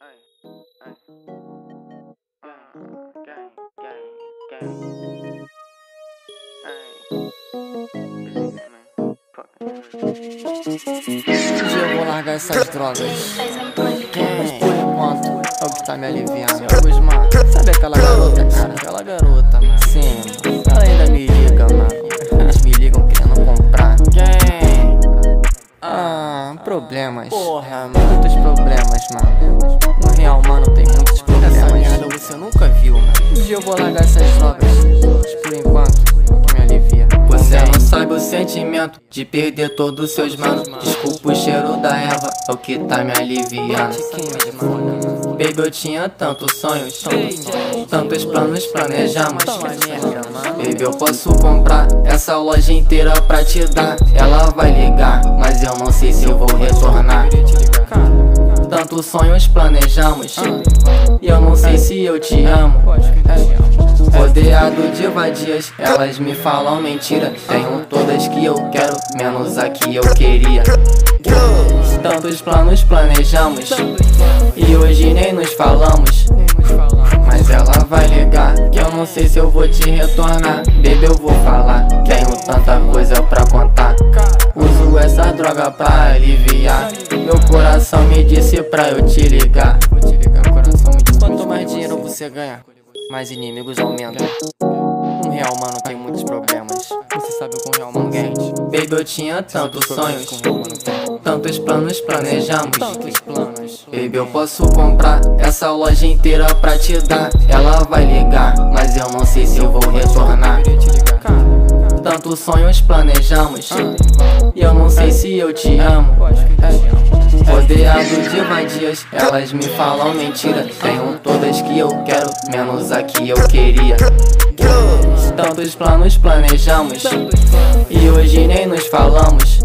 Ay, ay. Gang, dia eu vou largar essas drogas. Mas por enquanto é o que tá me aliviando. Guzmán, sabe aquela garota, cara? Aquela garota, mano. Sim, mano. Problemas. Porra, muitos problemas, mano. No real, mano, tem muitos problemas. Essa merda você nunca viu, mano. Um dia eu vou largar essas drogas. Mas por enquanto que me alivia. Você não sabe o sentimento de perder todos os seus manos. Desculpa o cheiro da erva, é o que tá me aliviando. Baby, eu tinha tantos sonhos, tantos planos planejamos. Baby, eu posso comprar essa loja inteira pra te dar. Ela vai ligar, mas eu não sei se eu vou retornar. Tantos sonhos planejamos, e eu não sei se eu te amo. Rodeado de vadias, elas me falam mentira. Tenho todas que eu quero, menos a que eu queria. Tantos planos planejamos, e hoje nem nos falamos. Mas ela vai ligar, que eu não sei se eu vou te retornar. Baby, eu vou falar, tenho tanta coisa pra contar. Uso essa droga pra aliviar. Meu coração me disse pra eu te ligar. Quanto mais dinheiro você ganha, mais inimigos aumentam. Um real, mano, tem muitos problemas. Você sabe o que um real, mano, ganha? Baby, eu tinha tantos sonhos, tantos planos planejamos. Baby, eu posso comprar essa loja inteira pra te dar. Ela vai ligar, mas eu não sei se eu vou retornar. Tantos sonhos planejamos, e eu não sei se eu te amo. Rodeado de vadias, elas me falam mentira. Tenho todas que eu quero, menos a que eu queria. Tantos planos planejamos, e hoje nem nos falamos.